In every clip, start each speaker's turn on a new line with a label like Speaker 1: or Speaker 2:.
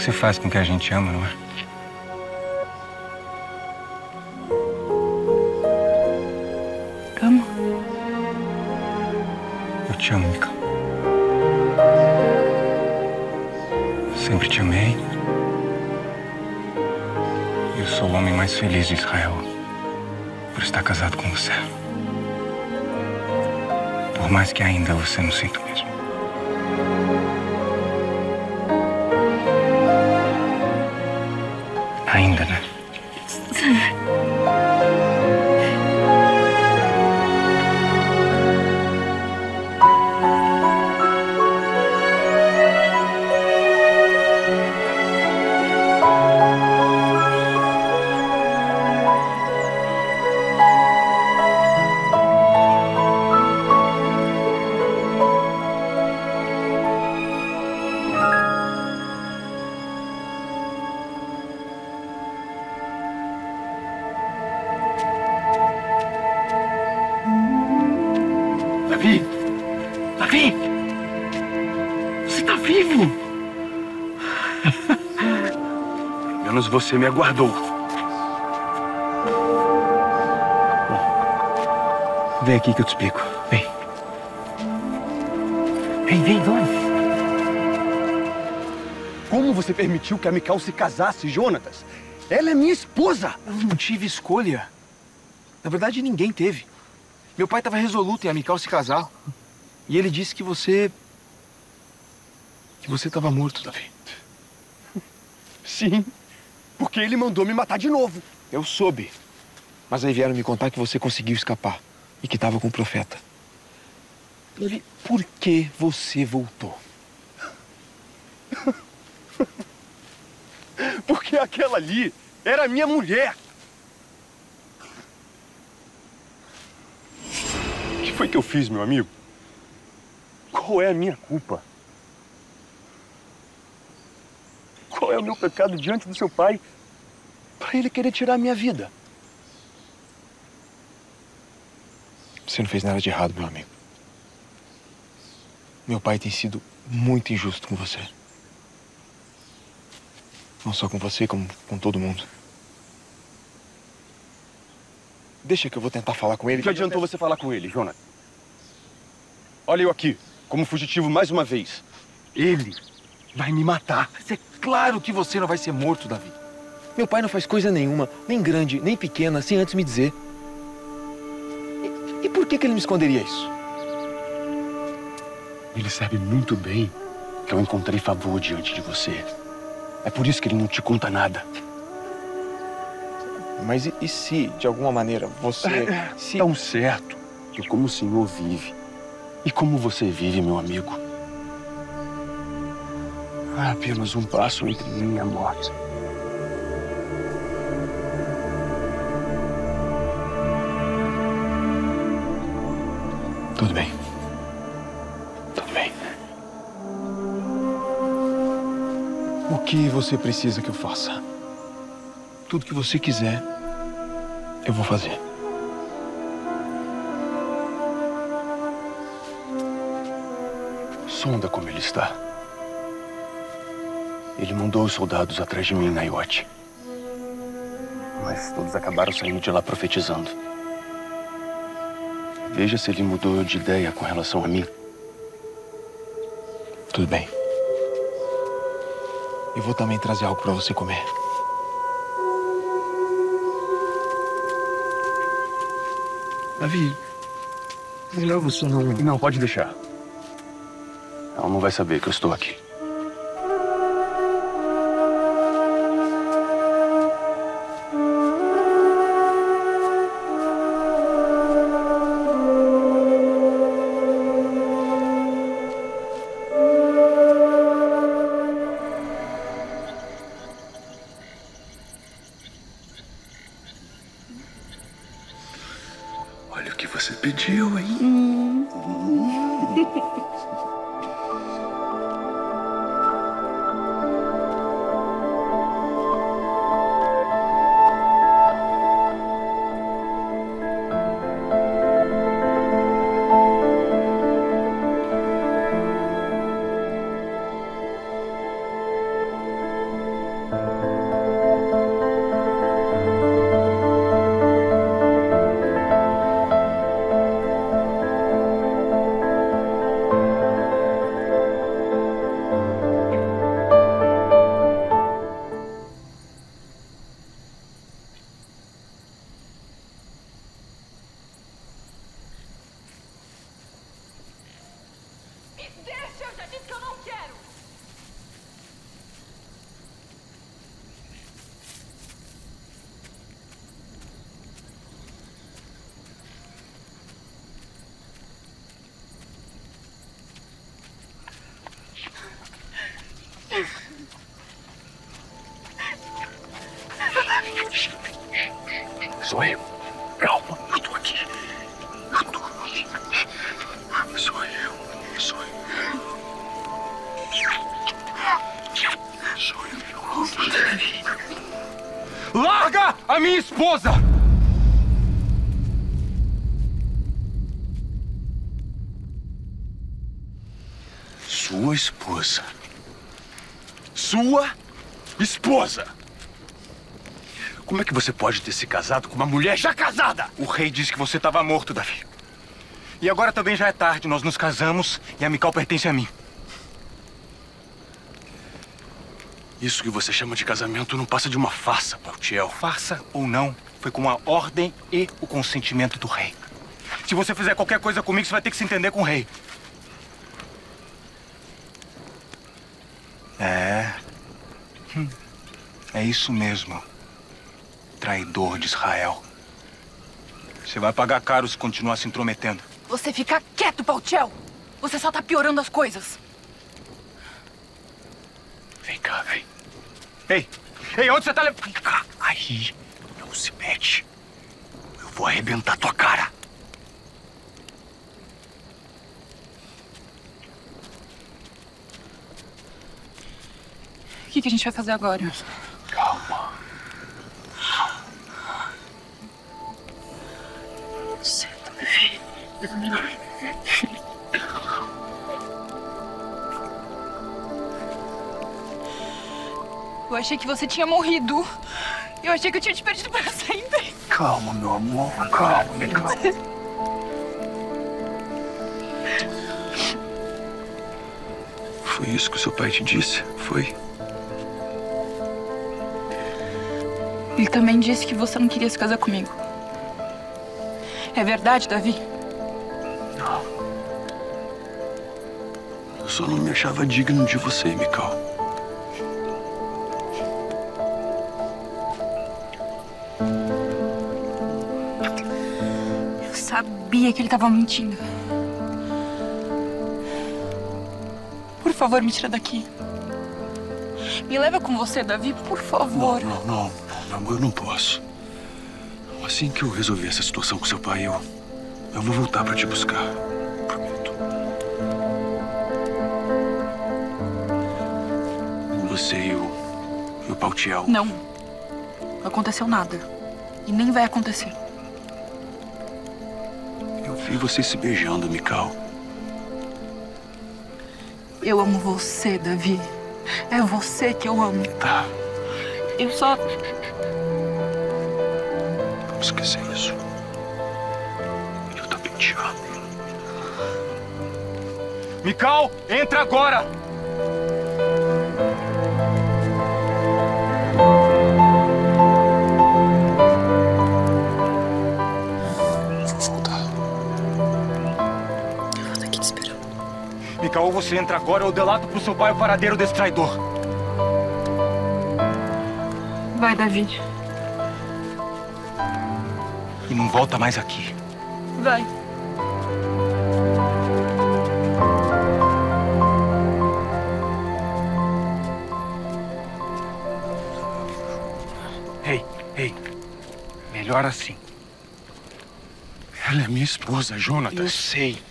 Speaker 1: que se faz com o que a gente ama, não é?
Speaker 2: Amo.
Speaker 1: Eu te amo, Mika. Sempre te amei. Eu sou o homem mais feliz de Israel por estar casado com você. Por mais que ainda você não sinta o mesmo. Ainda,
Speaker 3: Davi! Davi! Você tá vivo! Pelo menos você me aguardou. Bom, vem aqui que eu te explico. Vem. Vem, vem, vamos. Como você permitiu que a Mikal se casasse, Jonatas? Ela é minha esposa!
Speaker 4: Eu não tive escolha. Na verdade, ninguém teve. Meu pai estava resoluto em a Mikal se casar. E ele disse que você. que você estava morto, Davi.
Speaker 3: Sim, porque ele mandou me matar de novo.
Speaker 4: Eu soube. Mas aí vieram me contar que você conseguiu escapar e que estava com o profeta. Davi, por que você voltou?
Speaker 3: Porque aquela ali era minha mulher. O que foi que eu fiz, meu amigo? Qual é a minha culpa? Qual é o meu pecado diante do seu pai para ele querer tirar a minha vida?
Speaker 4: Você não fez nada de errado, meu amigo. Meu pai tem sido muito injusto com você. Não só com você, como com todo mundo. Deixa que eu vou tentar falar com ele.
Speaker 3: Que adiantou você falar com ele, Jonathan? Olha eu aqui, como fugitivo mais uma vez. Ele vai me matar.
Speaker 4: Mas é claro que você não vai ser morto, Davi. Meu pai não faz coisa nenhuma, nem grande, nem pequena, sem antes me dizer. E, e por que, que ele me esconderia isso?
Speaker 3: Ele sabe muito bem que eu encontrei favor diante de você. É por isso que ele não te conta nada.
Speaker 4: Mas e, e se, de alguma maneira, você.
Speaker 3: Se... Tão certo que como o senhor vive e como você vive, meu amigo, há apenas um passo entre mim e a morte.
Speaker 4: Tudo bem. Tudo bem. O que você precisa que eu faça? Tudo que você quiser, eu vou fazer.
Speaker 3: Sonda como ele está. Ele mandou os soldados atrás de mim na iote. Mas todos acabaram saindo de lá profetizando. Veja se ele mudou de ideia com relação a mim.
Speaker 4: Tudo bem. Eu vou também trazer algo para você comer. Davi, melhor você não.
Speaker 3: Não, pode deixar. Ela não vai saber que eu estou aqui. Olha o que você pediu, hein?
Speaker 1: Minha esposa!
Speaker 3: Sua esposa. Sua esposa. Como é que você pode ter se casado com uma mulher já casada?
Speaker 1: O rei disse que você estava morto, Davi. E agora também já é tarde. Nós nos casamos e a Mikal pertence a mim.
Speaker 3: Isso que você chama de casamento não passa de uma farsa, Pautiel.
Speaker 1: Farsa ou não, foi com a ordem e o consentimento do rei. Se você fizer qualquer coisa comigo, você vai ter que se entender com o rei. É. Hum. É isso mesmo. Traidor de Israel. Você vai pagar caro se continuar se intrometendo.
Speaker 2: Você fica quieto, Pautiel! Você só tá piorando as coisas.
Speaker 3: Vem cá, vem.
Speaker 1: Ei! Ei, onde você tá levando?
Speaker 3: Aí. Não se mete. Eu vou arrebentar tua cara.
Speaker 2: O que, que a gente vai fazer agora? Achei que você tinha morrido. Eu achei que eu tinha te perdido pra sempre.
Speaker 3: Calma, meu amor. Calma, calma. Foi isso que o seu pai te disse? Foi?
Speaker 2: Ele também disse que você não queria se casar comigo. É verdade, Davi?
Speaker 3: Eu só não me achava digno de você, Mikal.
Speaker 2: Eu sabia que ele tava mentindo. Por favor, me tira daqui. Me leva com você, Davi, por favor.
Speaker 3: Não, não, não, não, eu não posso. Assim que eu resolver essa situação com seu pai, eu. Eu vou voltar pra te buscar. Prometo. Você e o. E o Pautiel.
Speaker 2: Não. Não aconteceu nada. E nem vai acontecer.
Speaker 3: Vi vocês se beijando, Mikal.
Speaker 2: Eu amo você, Davi. É você que eu amo.
Speaker 3: Tá,
Speaker 2: Eu só.
Speaker 3: vamos esquecer isso. Eu também te amo.
Speaker 1: Mikal, entra agora! Mikal, ou você entra agora ou eu delato pro seu pai o paradeiro desse traidor.
Speaker 2: Vai, Davi.
Speaker 1: E não volta mais aqui.
Speaker 2: Vai.
Speaker 1: Ei, ei. Melhor assim.
Speaker 3: Ela é minha esposa, Jonatas.
Speaker 1: Eu sei.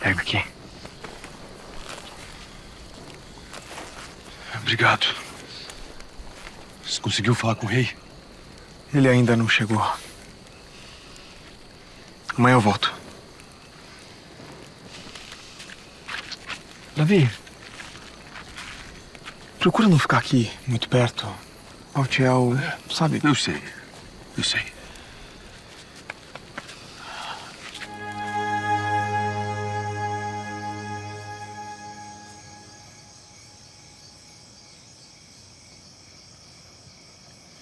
Speaker 1: Pega aqui.
Speaker 3: Obrigado. Você conseguiu falar com o rei?
Speaker 4: Ele ainda não chegou. Amanhã eu volto. Davi. Procura não ficar aqui muito perto. Altiel, sabe?
Speaker 3: Eu sei. Eu sei.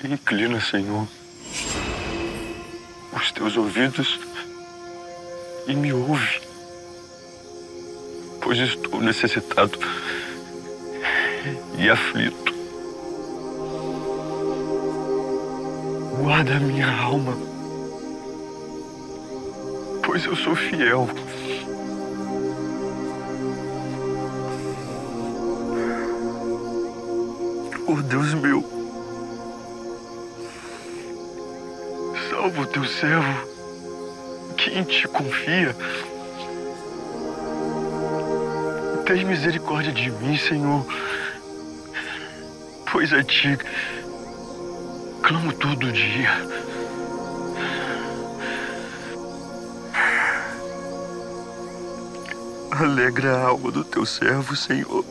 Speaker 3: Inclina, Senhor, os teus ouvidos e me ouve. Pois estou necessitado e aflito. Guarda a minha alma, pois eu sou fiel. Oh Deus meu, salva o teu servo, quem te confia. Tens misericórdia de mim, Senhor, pois a ti clamo todo dia. Alegra a alma do teu servo, Senhor,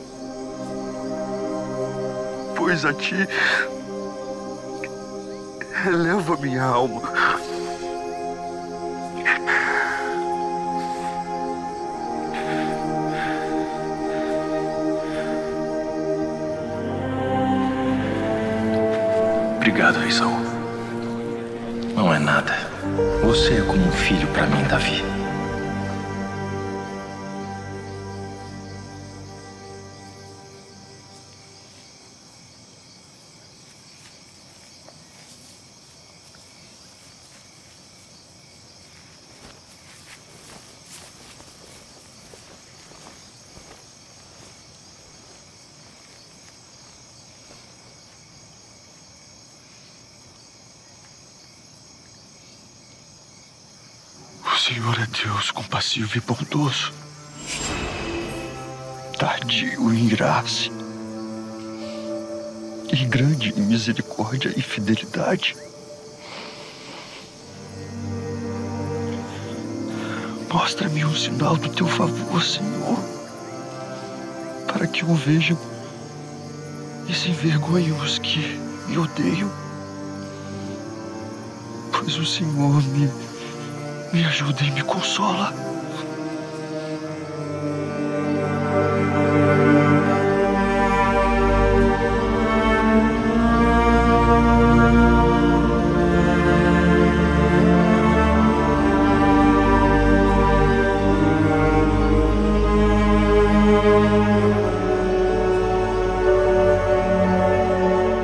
Speaker 3: pois a ti eleva minha alma.
Speaker 5: Obrigado, Rei. Não é nada. Você é como um filho para mim, Davi.
Speaker 3: Senhor é Deus compassivo e bondoso, tardio em graça e grande em misericórdia e fidelidade. Mostra-me um sinal do teu favor, Senhor, para que o vejam e se envergonhem os que me odeiam. Pois o Senhor me me ajuda e me consola.